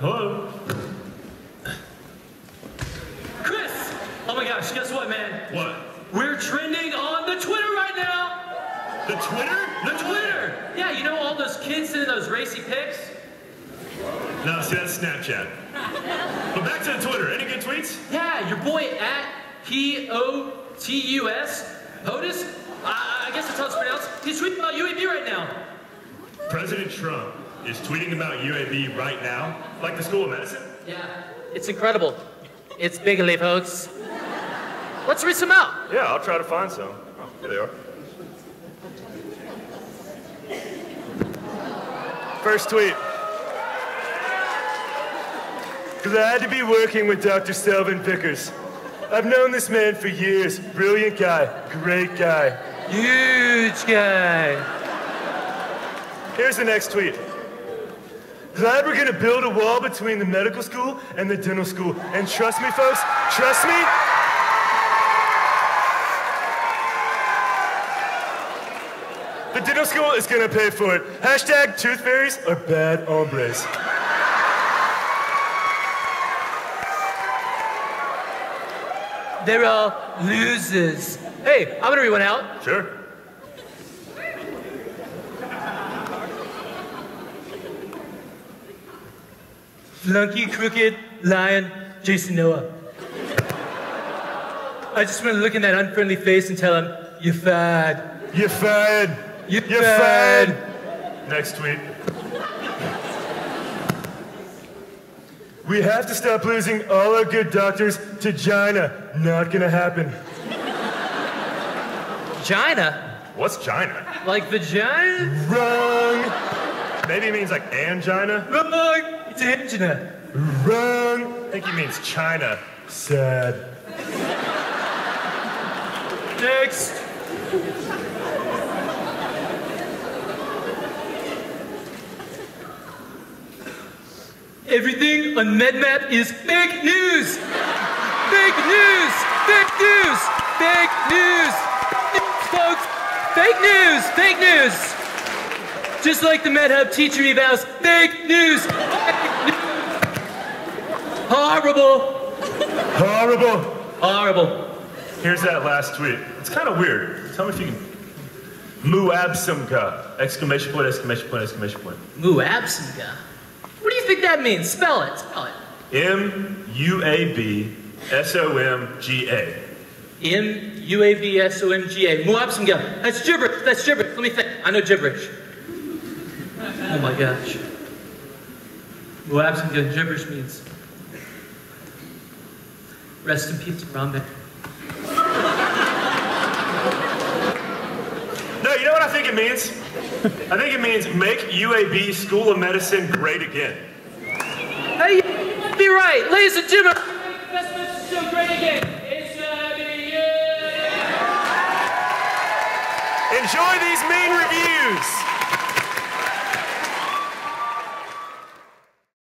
Hello? Chris! Oh my gosh, guess what, man? What? We're trending on the Twitter right now! The Twitter? The Twitter! Yeah, you know all those kids sending those racy pics? No, see, that's Snapchat. but back to the Twitter. Any good tweets? Yeah, your boy at P-O-T-U-S, POTUS, I, I guess that's how it's pronounced. He's tweeting about UAB right now. President Trump is tweeting about UAB right now, like the School of Medicine. Yeah. It's incredible. It's bigly, folks. Let's read some out. Yeah, I'll try to find some. Oh, here they are. First tweet. Because I had to be working with Dr. Selwyn Vickers. I've known this man for years. Brilliant guy. Great guy. Huge guy. Here's the next tweet. Glad we're gonna build a wall between the medical school and the dental school. And trust me, folks, trust me, the dental school is gonna pay for it. Hashtag tooth fairies are bad hombres. They're all losers. Hey, I'm gonna read one out. Sure. Flunky, crooked, lion, Jason Noah. I just want to look in that unfriendly face and tell him, you're fat. You're fired. You're, You're fat. fired. Next tweet. We have to stop losing all our good doctors to China. Not gonna happen. China? What's China? Like vagina? Wrong. Maybe it means like angina? Wrong. It's angina. Wrong. I think he means China. Sad. Next. Everything on MedMap is fake news. Fake news. Fake news. Fake news. Folks, fake news. Fake news. Just like the MedHub teacher evals, fake news. Fake news. Horrible. Horrible. Horrible. Here's that last tweet. It's kind of weird. Tell me if you can. Muabsumka! Exclamation point, exclamation point, exclamation point. Muabsinga. What do you think that means? Spell it. Spell it. M U A B S O M G A. M U A V S O M G A. Muabsinga. That's gibberish. That's gibberish. Let me think. I know gibberish. Oh my gosh. Muabsinga. Gibberish means. Rest in peace, Harambe. No, you know what I think it means? I think it means make UAB School of Medicine great again. Hey, you be right, ladies and gentlemen. Best message so great again. It's gonna be you. Enjoy these mean reviews.